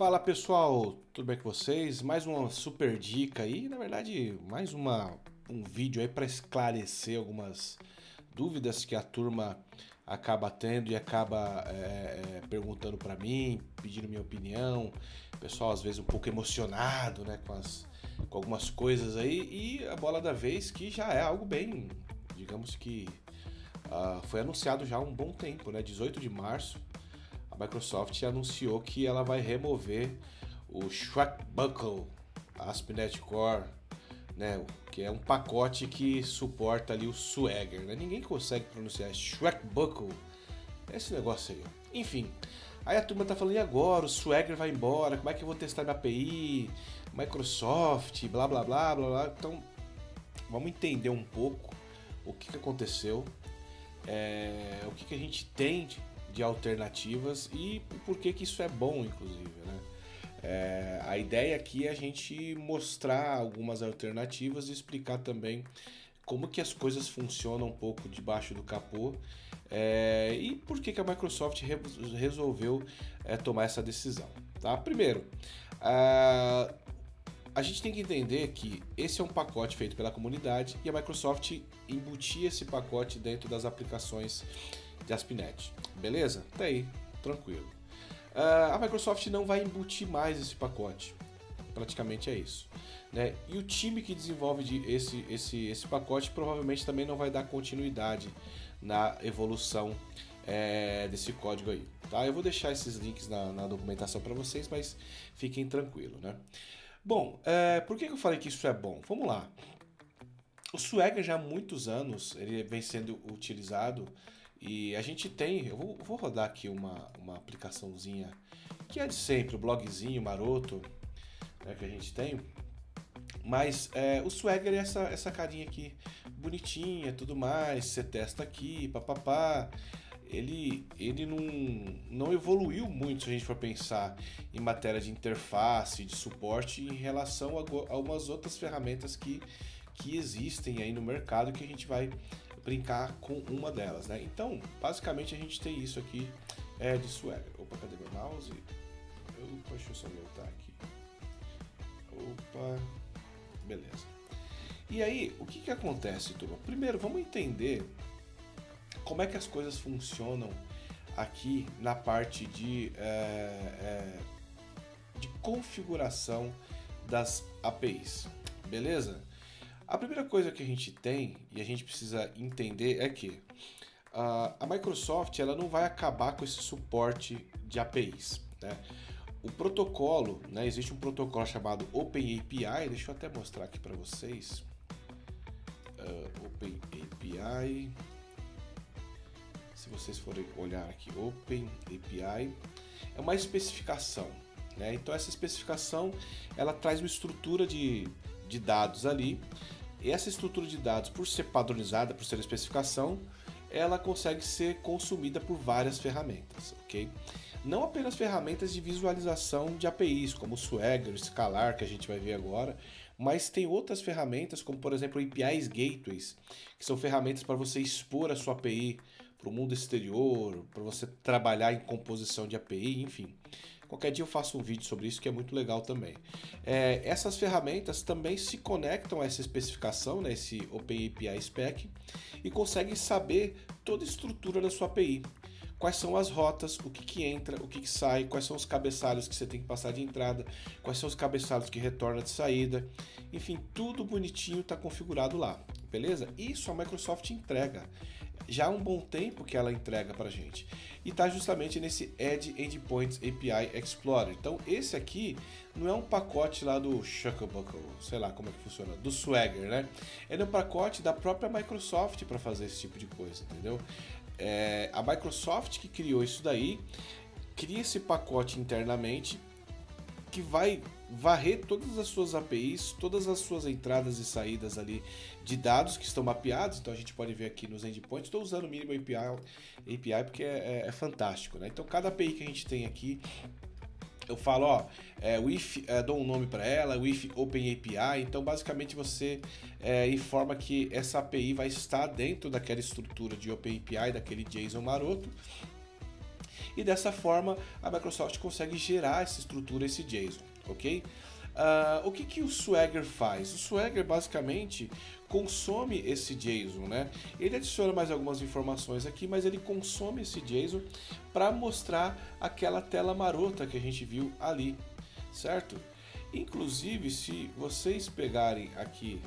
Fala pessoal, tudo bem com vocês? Mais uma super dica aí, na verdade, mais uma, um vídeo aí para esclarecer algumas dúvidas que a turma acaba tendo e acaba é, é, perguntando para mim, pedindo minha opinião. Pessoal, às vezes um pouco emocionado, né, com, as, com algumas coisas aí. E a bola da vez que já é algo bem, digamos que uh, foi anunciado já há um bom tempo, né? 18 de março Microsoft anunciou que ela vai remover o Buckle ASP.NET Core, né, que é um pacote que suporta ali o Swagger. Né? Ninguém consegue pronunciar Buckle, esse negócio aí. Enfim, aí a turma tá falando, e agora? O Swagger vai embora, como é que eu vou testar minha API? Microsoft, blá blá blá blá blá. Então, vamos entender um pouco o que, que aconteceu, é, o que, que a gente tem de alternativas e por que, que isso é bom, inclusive. Né? É, a ideia aqui é a gente mostrar algumas alternativas e explicar também como que as coisas funcionam um pouco debaixo do capô é, e por que, que a Microsoft re resolveu é, tomar essa decisão. Tá? Primeiro, a, a gente tem que entender que esse é um pacote feito pela comunidade e a Microsoft embutia esse pacote dentro das aplicações de ASP.NET. Beleza? Tá aí, tranquilo. Uh, a Microsoft não vai embutir mais esse pacote. Praticamente é isso. Né? E o time que desenvolve de esse, esse, esse pacote provavelmente também não vai dar continuidade na evolução é, desse código aí. Tá? Eu vou deixar esses links na, na documentação para vocês, mas fiquem tranquilos. Né? Bom, é, por que eu falei que isso é bom? Vamos lá. O Swagger já há muitos anos ele vem sendo utilizado e a gente tem, eu vou, vou rodar aqui uma, uma aplicaçãozinha que é de sempre, o blogzinho maroto né, que a gente tem. Mas é, o Swagger é essa, essa carinha aqui bonitinha, tudo mais, você testa aqui, papapá. Ele, ele não, não evoluiu muito se a gente for pensar em matéria de interface, de suporte em relação a algumas outras ferramentas que, que existem aí no mercado que a gente vai brincar com uma delas, né? Então, basicamente a gente tem isso aqui é, de Swagger. Opa, cadê meu mouse? Opa, deixa eu só voltar aqui. Opa, beleza. E aí, o que que acontece, turma? Primeiro, vamos entender como é que as coisas funcionam aqui na parte de, é, é, de configuração das APIs, beleza? A primeira coisa que a gente tem e a gente precisa entender é que uh, a Microsoft ela não vai acabar com esse suporte de APIs. Né? O protocolo, né, existe um protocolo chamado OpenAPI, deixa eu até mostrar aqui para vocês. Uh, OpenAPI, se vocês forem olhar aqui, OpenAPI é uma especificação. Né? Então essa especificação ela traz uma estrutura de, de dados ali essa estrutura de dados, por ser padronizada, por ser especificação, ela consegue ser consumida por várias ferramentas, ok? Não apenas ferramentas de visualização de APIs, como o Swagger, o Scalar, que a gente vai ver agora, mas tem outras ferramentas, como por exemplo APIs Gateways, que são ferramentas para você expor a sua API para o mundo exterior, para você trabalhar em composição de API, enfim. Qualquer dia eu faço um vídeo sobre isso que é muito legal também. É, essas ferramentas também se conectam a essa especificação, né, esse OpenAPI Spec, e conseguem saber toda a estrutura da sua API. Quais são as rotas, o que, que entra, o que, que sai, quais são os cabeçalhos que você tem que passar de entrada, quais são os cabeçalhos que retorna de saída. Enfim, tudo bonitinho está configurado lá, beleza? Isso a Microsoft entrega já há um bom tempo que ela entrega para gente. E está justamente nesse Edge Endpoints API Explorer. Então esse aqui não é um pacote lá do Shucklebuckle, sei lá como é que funciona, do Swagger, né? Ele é um pacote da própria Microsoft para fazer esse tipo de coisa, entendeu? É, a Microsoft que criou isso daí, cria esse pacote internamente que vai varrer todas as suas APIs, todas as suas entradas e saídas ali de dados que estão mapeados. Então a gente pode ver aqui nos endpoints. Estou usando o mínimo API, API porque é, é, é, fantástico. Né? Então cada API que a gente tem aqui, eu falo, ó, é, é, dou um nome para ela, with Open API. Então basicamente você é, informa que essa API vai estar dentro daquela estrutura de Open API, daquele JSON maroto e dessa forma a Microsoft consegue gerar essa estrutura, esse JSON, ok? Uh, o que, que o Swagger faz? O Swagger basicamente consome esse JSON, né? Ele adiciona mais algumas informações aqui, mas ele consome esse JSON para mostrar aquela tela marota que a gente viu ali, certo? Inclusive, se vocês pegarem aqui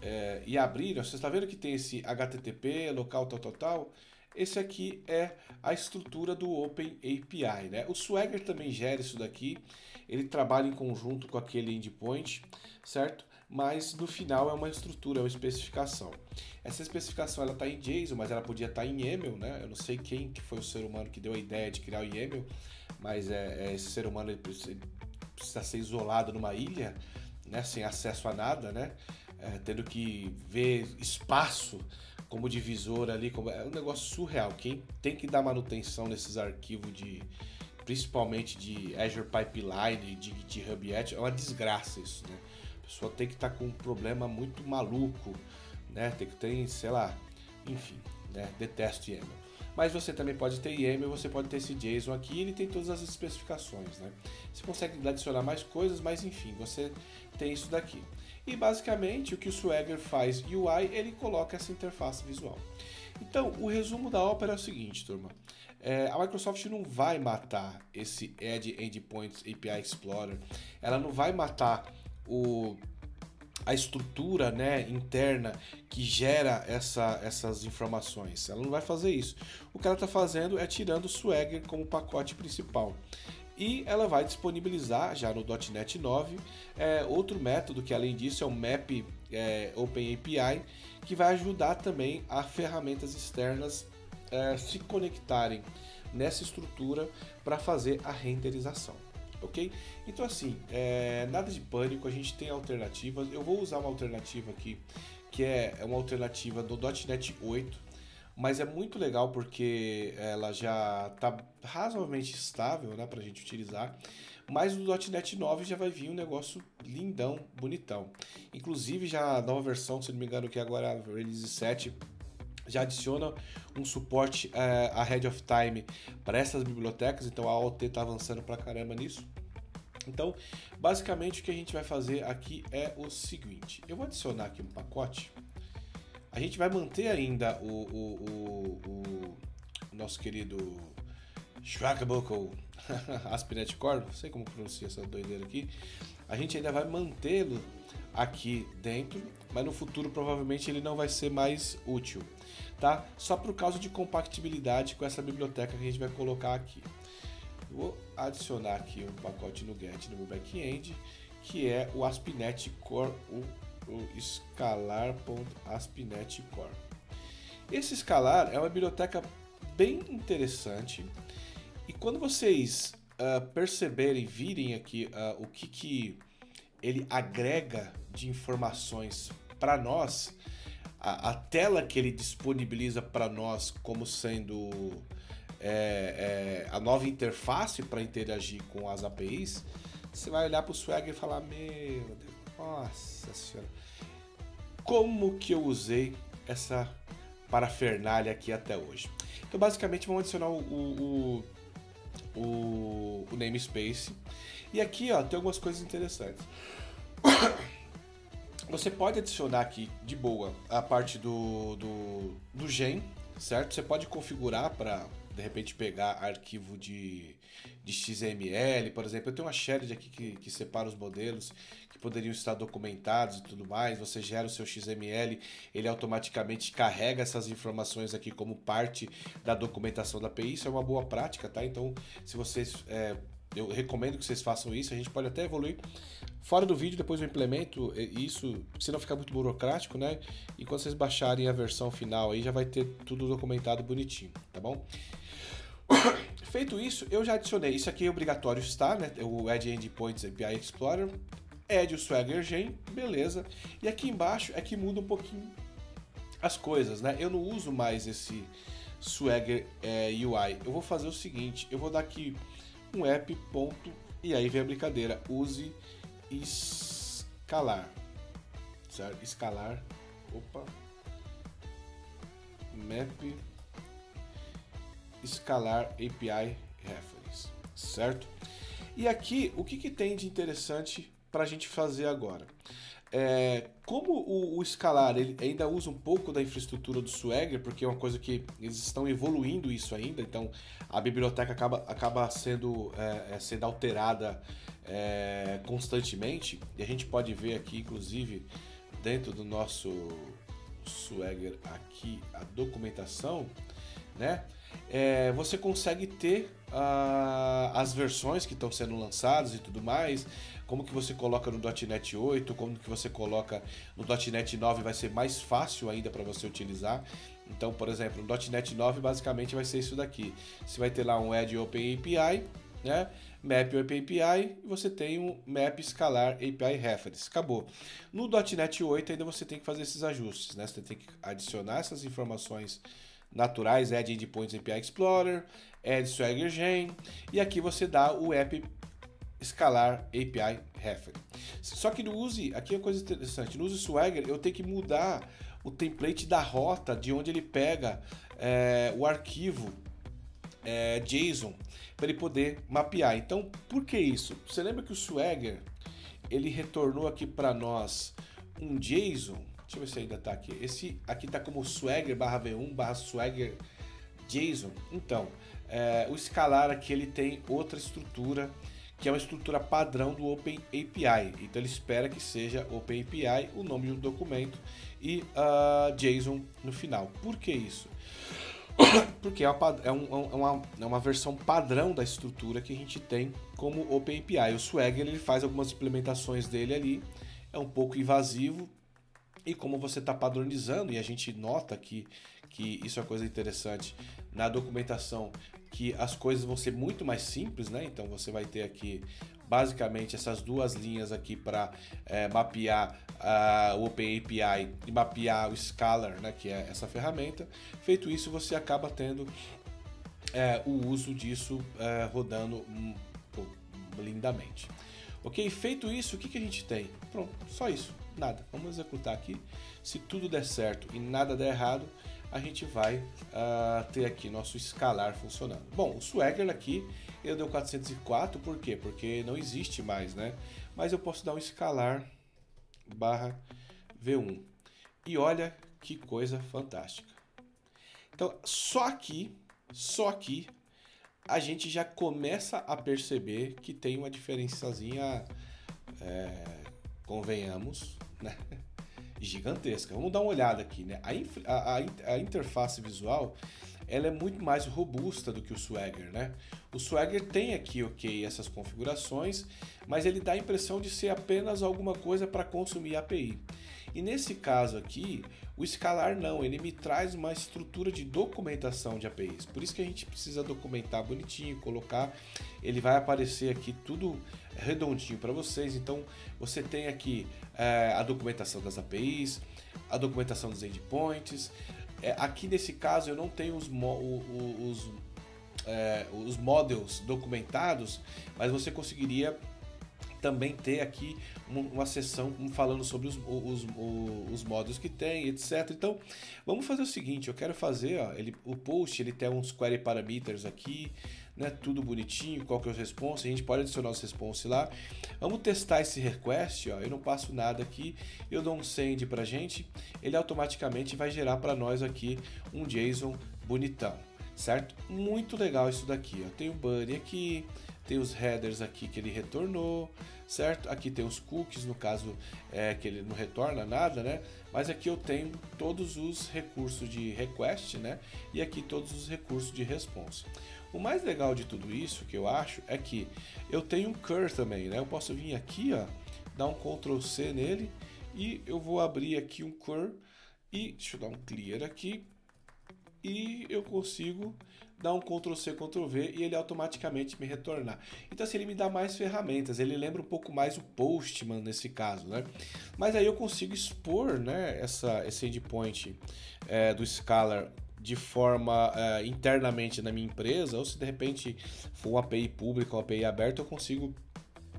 é, e abrirem, você está vendo que tem esse HTTP, local tal, tal, tal. Esse aqui é a estrutura do Open API, né? O Swagger também gera isso daqui. Ele trabalha em conjunto com aquele endpoint, certo? Mas no final é uma estrutura, é uma especificação. Essa especificação ela está em JSON, mas ela podia estar tá em YAML, né? Eu não sei quem que foi o ser humano que deu a ideia de criar o YAML, mas é, é esse ser humano ele precisa, precisa ser isolado numa ilha, né? Sem acesso a nada, né? É, tendo que ver espaço como divisor ali, como... é um negócio surreal. Quem tem que dar manutenção nesses arquivos de principalmente de Azure Pipeline, de GitHub Edge, é uma desgraça isso, né? A pessoa tem que estar tá com um problema muito maluco, né? Tem que ter, sei lá, enfim, né? Detesto YAML. Mas você também pode ter YAML, você pode ter esse JSON aqui, ele tem todas as especificações, né? Você consegue adicionar mais coisas, mas enfim, você tem isso daqui. E basicamente o que o Swagger faz UI, ele coloca essa interface visual. Então, o resumo da ópera é o seguinte, turma. É, a Microsoft não vai matar esse Edge Endpoints API Explorer. Ela não vai matar o, a estrutura né, interna que gera essa, essas informações. Ela não vai fazer isso. O que ela está fazendo é tirando o Swagger como pacote principal e ela vai disponibilizar já no .NET 9 é, outro método que além disso é o Map é, Open API que vai ajudar também a ferramentas externas é, se conectarem nessa estrutura para fazer a renderização, ok? Então assim, é, nada de pânico, a gente tem alternativas. Eu vou usar uma alternativa aqui que é uma alternativa do .NET 8 mas é muito legal porque ela já está razoavelmente estável né, para a gente utilizar. Mas no .NET 9 já vai vir um negócio lindão, bonitão. Inclusive já a nova versão, se não me engano, que agora é a Release 7, já adiciona um suporte uh, ahead of time para essas bibliotecas, então a AOT está avançando para caramba nisso. Então, basicamente o que a gente vai fazer aqui é o seguinte: eu vou adicionar aqui um pacote a gente vai manter ainda o, o, o, o nosso querido Schwackbuckle Aspinet Core, não sei como pronuncia essa doideira aqui. A gente ainda vai mantê-lo aqui dentro, mas no futuro provavelmente ele não vai ser mais útil, tá? Só por causa de compatibilidade com essa biblioteca que a gente vai colocar aqui. Vou adicionar aqui um pacote no Get no meu back-end, que é o Aspinet Core, o o escalar.aspinet core. Esse escalar é uma biblioteca bem interessante e quando vocês uh, perceberem, virem aqui uh, o que, que ele agrega de informações para nós, a, a, tela que ele disponibiliza para nós como sendo é, é, a nova interface para interagir com as APIs, você vai olhar para o Swagger e falar: Meu Deus, nossa senhora. Como que eu usei essa parafernália aqui até hoje? Então, basicamente, vamos adicionar o, o, o, o namespace. E aqui, ó, tem algumas coisas interessantes. Você pode adicionar aqui de boa a parte do, do, do gen, certo? Você pode configurar para de repente pegar arquivo de, de XML, por exemplo. Eu tenho uma shared aqui que, que separa os modelos poderiam estar documentados e tudo mais. Você gera o seu XML, ele automaticamente carrega essas informações aqui como parte da documentação da API. Isso é uma boa prática, tá? Então, se vocês. É, eu recomendo que vocês façam isso, a gente pode até evoluir. Fora do vídeo, depois eu implemento isso, se não ficar muito burocrático, né? E quando vocês baixarem a versão final aí, já vai ter tudo documentado bonitinho, tá bom? Feito isso, eu já adicionei. Isso aqui é obrigatório estar, né? O Edge Endpoints API Explorer. Edge o Swagger Gen, beleza. E aqui embaixo é que muda um pouquinho as coisas, né? Eu não uso mais esse Swagger é, UI. Eu vou fazer o seguinte, eu vou dar aqui um app ponto e aí vem a brincadeira. Use escalar, certo? Escalar, opa, map Scalar API Reference, certo? E aqui, o que, que tem de interessante para a gente fazer agora? É, como o, o Scalar ele ainda usa um pouco da infraestrutura do Swagger, porque é uma coisa que eles estão evoluindo isso ainda, então a biblioteca acaba, acaba sendo, é, é, sendo alterada é, constantemente, e a gente pode ver aqui, inclusive, dentro do nosso Swagger aqui, a documentação, né? É, você consegue ter uh, as versões que estão sendo lançadas e tudo mais, como que você coloca no .NET 8, como que você coloca no .NET 9 vai ser mais fácil ainda para você utilizar. Então, por exemplo, no .NET 9 basicamente vai ser isso daqui. Você vai ter lá um Add Open API, né? Map Open API e você tem um Map Escalar API Reference. Acabou. No .NET 8 ainda você tem que fazer esses ajustes, né? Você tem que adicionar essas informações naturais, Add Endpoints API Explorer, Add Swagger Gen, e aqui você dá o app escalar API reference. Só que no use, aqui é uma coisa interessante, no use Swagger eu tenho que mudar o template da rota de onde ele pega é, o arquivo é, JSON para ele poder mapear. Então, por que isso? Você lembra que o Swagger ele retornou aqui para nós um JSON? Deixa eu ver se ainda está aqui. Esse aqui está como Swagger barra V1 barra Swagger JSON. Então, é, o escalar aqui ele tem outra estrutura que é uma estrutura padrão do Open API. Então ele espera que seja Open API o nome do documento e uh, JSON no final. Por que isso? Porque é uma, é, um, é, uma, é uma versão padrão da estrutura que a gente tem como Open API. O Swagger ele faz algumas implementações dele ali, é um pouco invasivo, e como você está padronizando, e a gente nota que, que isso é coisa interessante na documentação, que as coisas vão ser muito mais simples, né? Então você vai ter aqui basicamente essas duas linhas aqui para é, mapear uh, o Open API e mapear o Scalar, né? Que é essa ferramenta. Feito isso, você acaba tendo é, o uso disso é, rodando um, lindamente. Ok? Feito isso, o que, que a gente tem? Pronto, só isso, nada. Vamos executar aqui. Se tudo der certo e nada der errado, a gente vai uh, ter aqui nosso escalar funcionando. Bom, o Swagger aqui ele deu 404, por quê? Porque não existe mais, né? Mas eu posso dar um escalar barra V1. E olha que coisa fantástica. Então, só aqui, só aqui, a gente já começa a perceber que tem uma diferençazinha, é, convenhamos, né? Gigantesca. Vamos dar uma olhada aqui, né? A, a, a, interface visual ela é muito mais robusta do que o Swagger, né? O Swagger tem aqui, ok, essas configurações, mas ele dá a impressão de ser apenas alguma coisa para consumir API. E nesse caso aqui, o Scalar não, ele me traz uma estrutura de documentação de APIs. Por isso que a gente precisa documentar bonitinho, colocar. Ele vai aparecer aqui tudo redondinho para vocês. Então você tem aqui é, a documentação das APIs, a documentação dos endpoints. É, aqui nesse caso eu não tenho os, os, é, os models documentados, mas você conseguiria também ter aqui uma sessão falando sobre os, os, os, modos que tem, etc. Então, vamos fazer o seguinte, eu quero fazer, ó, ele, o post, ele tem uns query parameters aqui, né, tudo bonitinho, qual que é o response, a gente pode adicionar os response lá. Vamos testar esse request, ó, eu não passo nada aqui, eu dou um send pra gente, ele automaticamente vai gerar para nós aqui um JSON bonitão, certo? Muito legal isso daqui, ó. Tem o buddy aqui, tem os headers aqui que ele retornou, certo? Aqui tem os cookies, no caso é que ele não retorna nada, né? Mas aqui eu tenho todos os recursos de request, né? E aqui todos os recursos de response. O mais legal de tudo isso, que eu acho, é que eu tenho um cur também, né? Eu posso vir aqui, ó, dar um Ctrl C nele e eu vou abrir aqui um cur e deixa eu dar um clear aqui e eu consigo dar um Ctrl C, Ctrl V e ele automaticamente me retornar. Então assim, ele me dá mais ferramentas, ele lembra um pouco mais o Postman nesse caso, né? Mas aí eu consigo expor, né, essa, esse endpoint é, do Scalar de forma é, internamente na minha empresa, ou se de repente for uma API pública, uma API aberta, eu consigo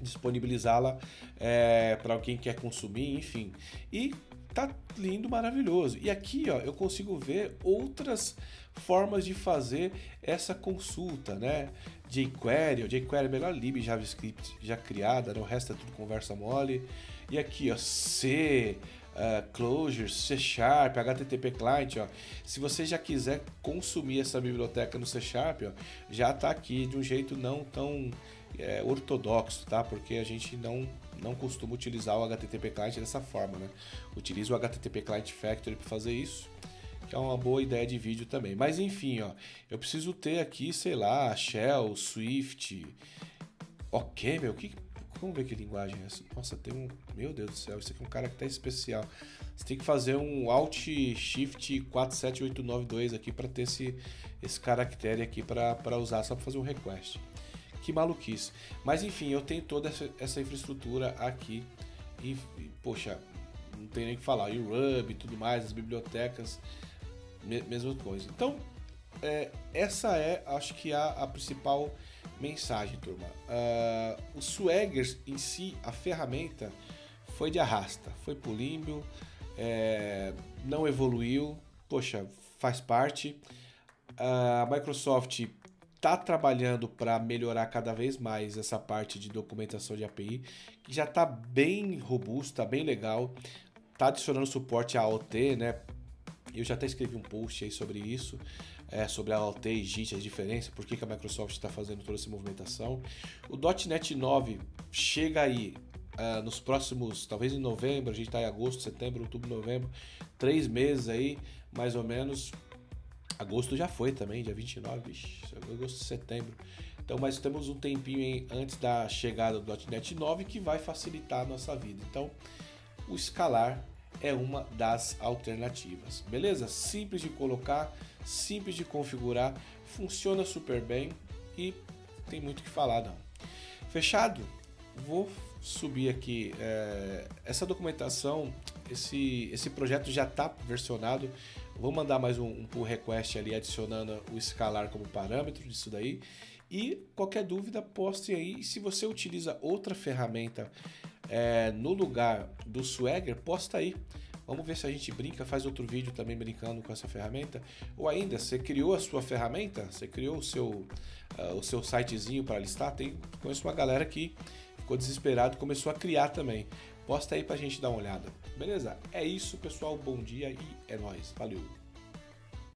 disponibilizá-la é, para quem quer consumir, enfim. E tá lindo, maravilhoso. E aqui, ó, eu consigo ver outras formas de fazer essa consulta, né? jQuery, o jQuery é a melhor lib JavaScript já criada, né? o resto é tudo conversa mole. E aqui, ó, C, uh, Clojure, C Sharp, HTTP Client, ó. Se você já quiser consumir essa biblioteca no C Sharp, ó, já está aqui de um jeito não tão é, ortodoxo, tá? Porque a gente não não costuma utilizar o HTTP Client dessa forma, né? Utiliza o HTTP Client Factory para fazer isso, que é uma boa ideia de vídeo também. Mas enfim, ó, eu preciso ter aqui, sei lá, Shell, Swift, ok, meu, que Vamos ver que linguagem é essa. Nossa, tem um. Meu Deus do céu, isso aqui é um caractere especial. Você tem que fazer um Alt Shift 47892 aqui para ter esse, esse caractere aqui para usar, só para fazer um request. Que maluquice. Mas enfim, eu tenho toda essa, essa infraestrutura aqui. E, e, poxa, não tem nem o que falar. E o Ruby e tudo mais, as bibliotecas, me, mesma coisa. Então, é, essa é, acho que, a, a principal Mensagem, turma. Uh, o Swagger em si, a ferramenta, foi de arrasta, foi pro limbo, é, não evoluiu, poxa, faz parte. A Microsoft está trabalhando para melhorar cada vez mais essa parte de documentação de API, que já está bem robusta, bem legal. Está adicionando suporte a AOT, né? Eu já até escrevi um post aí sobre isso é, sobre a AOT e JIT, a diferença, por que, que a Microsoft está fazendo toda essa movimentação. O .NET 9 chega aí uh, nos próximos, talvez em novembro, a gente está em agosto, setembro, outubro, novembro, três meses aí, mais ou menos. Agosto já foi também, dia 29, vixi, agosto, setembro. Então, mas temos um tempinho antes da chegada do .NET 9 que vai facilitar a nossa vida. Então, o escalar é uma das alternativas. Beleza? Simples de colocar, simples de configurar, funciona super bem e tem muito o que falar não. Fechado? Vou subir aqui é, essa documentação, esse, esse projeto já está versionado. Vou mandar mais um, um pull request ali adicionando o escalar como parâmetro disso daí. E qualquer dúvida, poste aí. Se você utiliza outra ferramenta é, no lugar do Swagger, posta aí. Vamos ver se a gente brinca, faz outro vídeo também brincando com essa ferramenta. Ou ainda, você criou a sua ferramenta, você criou o seu, uh, o seu sitezinho para listar. Tem, conheço uma galera que ficou desesperado e começou a criar também. Posta aí para a gente dar uma olhada. Beleza? É isso, pessoal. Bom dia e é nóis. Valeu!